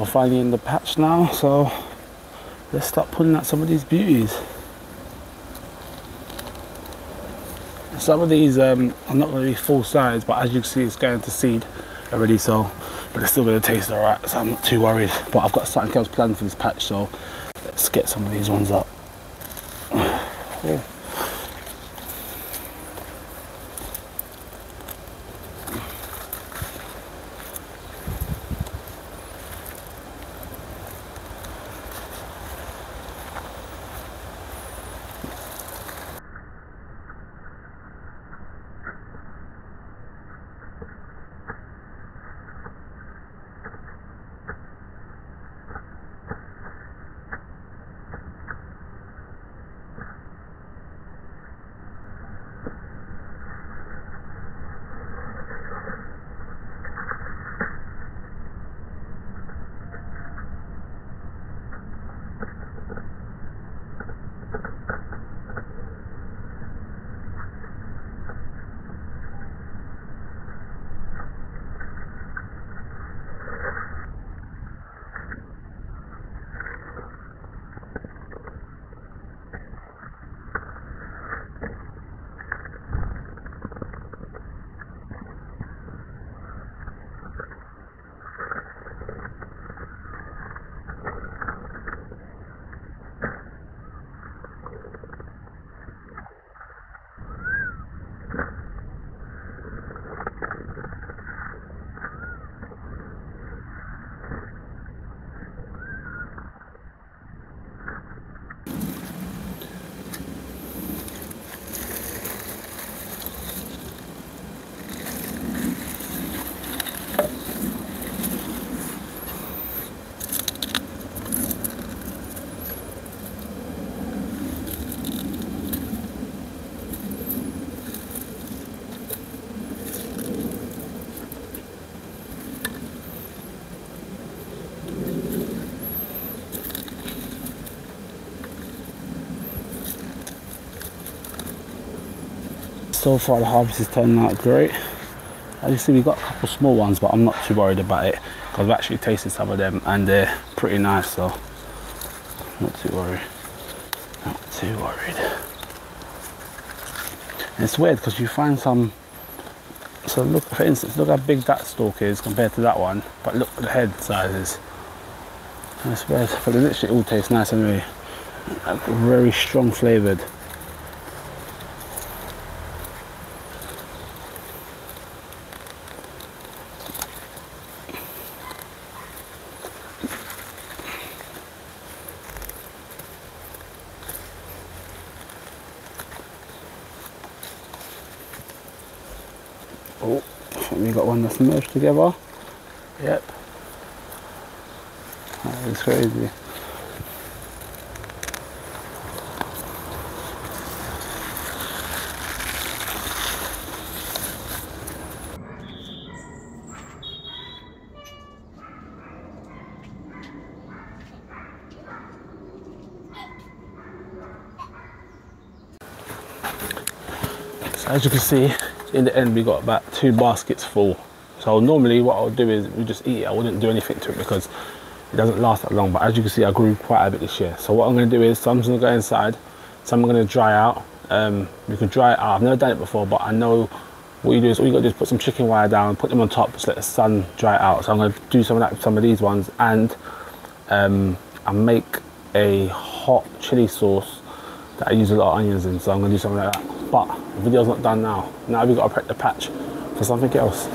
we're finally in the patch now, so let's start pulling out some of these beauties. Some of these um, are not going to be full size, but as you can see, it's going to seed already, so but it's still going to taste alright, so I'm not too worried. But I've got something else planned for this patch, so let's get some of these ones up. Yeah. So far the harvest is turning out great. As you see we got a couple small ones but I'm not too worried about it because I've actually tasted some of them and they're pretty nice so not too worried. Not too worried. And it's weird because you find some so look for instance look how big that stalk is compared to that one but look at the head sizes. That's weird but they literally all taste nice anyway very strong flavored Oh, we got one that's merged together. Yep. That is crazy. As you can see, in the end we got about two baskets full. So normally what I'll do is we just eat it. I wouldn't do anything to it because it doesn't last that long. But as you can see I grew quite a bit this year. So what I'm going to do is some going to go inside some I'm going to dry out. Um, you can dry it out. I've never done it before but I know what you do is all you got to do is put some chicken wire down put them on top just let the sun dry it out. So I'm going to do some of that with some of these ones. And um, I make a hot chili sauce that I use a lot of onions in. So I'm going to do something like that but the video's not done now. Now we've got to prep the patch for something else.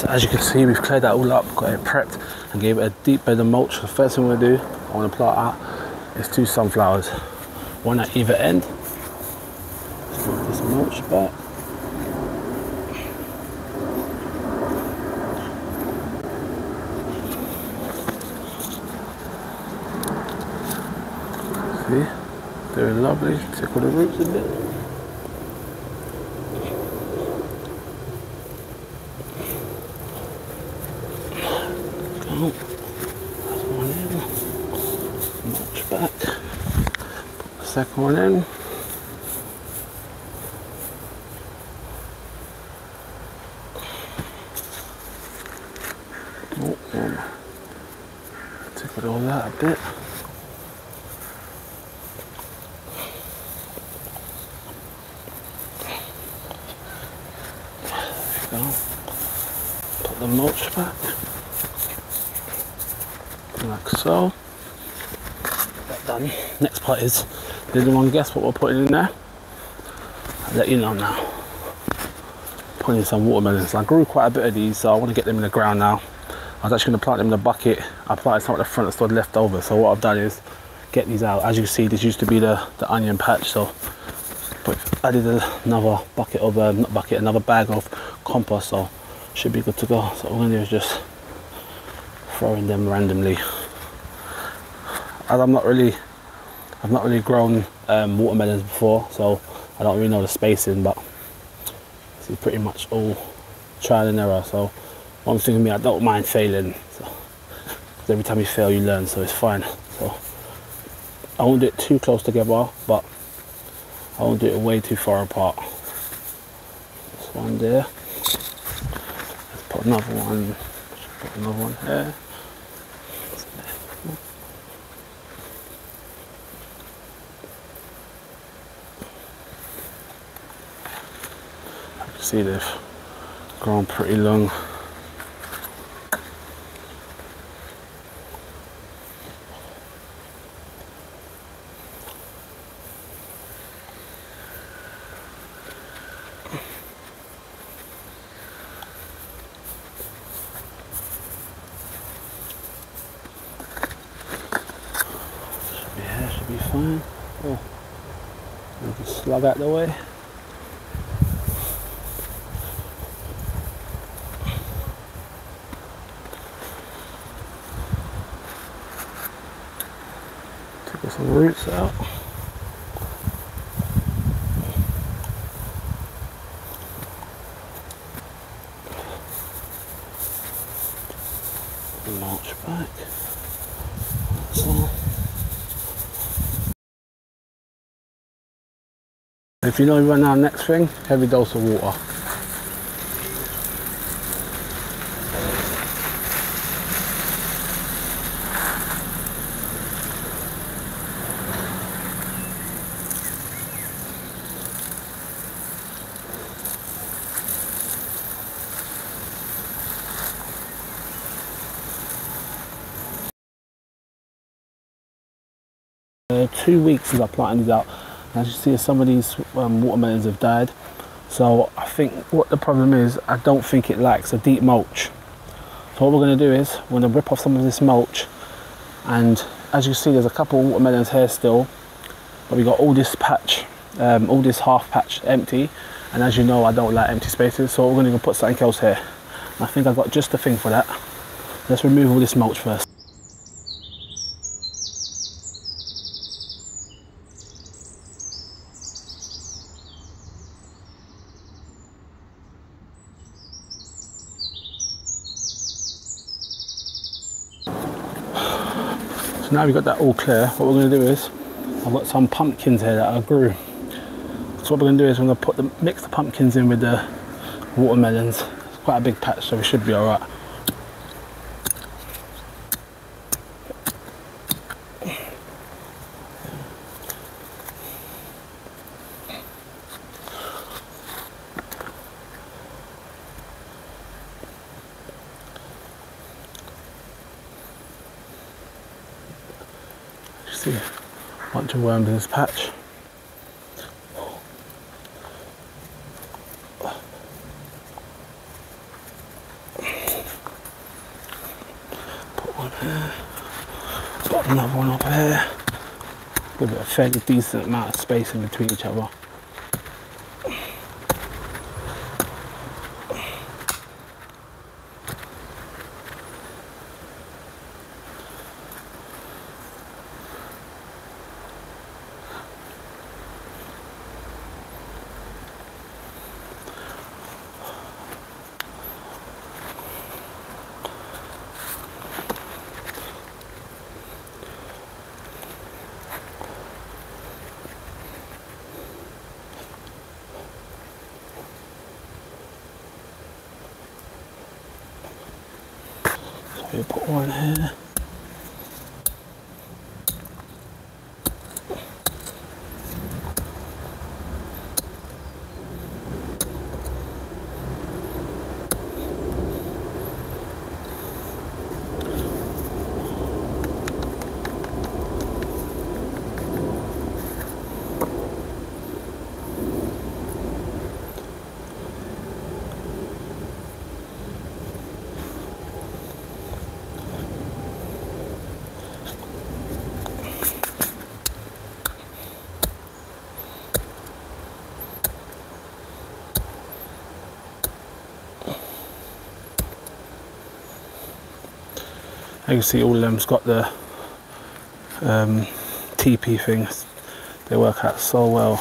So as you can see, we've cleared that all up, got it prepped, and gave it a deep bed of mulch. The first thing we're gonna do, I wanna plant out, is two sunflowers. One at either end. Put this mulch back. See, doing lovely. Tickle the roots a bit. Go. That's one in. Mulch back. Put the second one in. Oh, and oh. Tickled all that a bit. go. Put the mulch back. Like so. That done. Next part is, did anyone guess what we're putting in there? I'll let you know now. Putting in some watermelons. I grew quite a bit of these, so I want to get them in the ground now. I was actually going to plant them in a bucket. I planted some at the front that still left over. So what I've done is get these out. As you can see, this used to be the, the onion patch. So put, added another bucket of, um, not bucket, another bag of compost. So should be good to go. So what I'm going to do is just throwing them randomly. As I'm not really, I've not really grown um, watermelons before. So I don't really know the spacing, but this is pretty much all trial and error. So thing with me, I don't mind failing. So, every time you fail, you learn, so it's fine. So I won't do it too close together, but I won't do it way too far apart. This one there. Let's put another one. Put another one here. See they've grown pretty long. Should be here, should be fine. Oh, slug out the way. Take some roots out. Launch back. That's all. If you know you run our next thing, heavy dose of water. Uh, two weeks since I planted these out. As you see, some of these um, watermelons have died. So I think what the problem is, I don't think it likes a deep mulch. So what we're going to do is we're going to rip off some of this mulch, and as you see, there's a couple of watermelons here still, but we got all this patch, um, all this half patch empty. And as you know, I don't like empty spaces, so we're going to put something else here. I think I've got just the thing for that. Let's remove all this mulch first. Now we've got that all clear, what we're going to do is, I've got some pumpkins here that I grew. So what we're going to do is we're going to put the, mix the pumpkins in with the watermelons. It's quite a big patch, so we should be alright. You see a bunch of worms in this patch. Put one there. Got another one up there. Give it a fairly decent amount of space in between each other. Put one here. You can see all of them's got the um, TP things. They work out so well.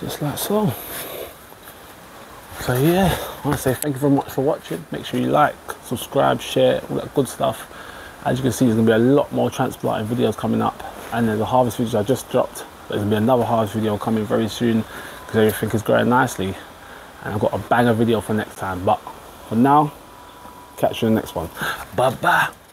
Just like so. So yeah, I want to say thank you very much for watching. Make sure you like, subscribe, share, all that good stuff. As you can see, there's going to be a lot more transplanting videos coming up and there's a harvest video I just dropped. There's gonna be another harvest video coming very soon because everything is growing nicely. And I've got a banger video for next time. But for now, catch you in the next one. Bye bye.